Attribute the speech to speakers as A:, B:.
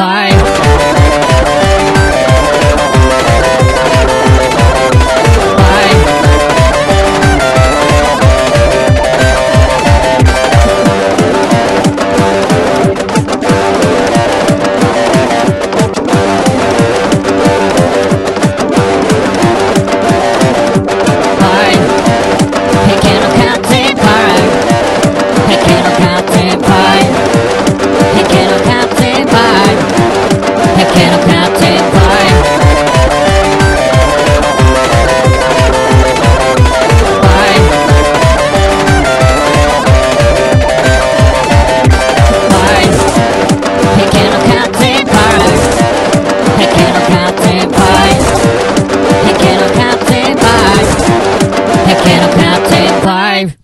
A: Bye. Five.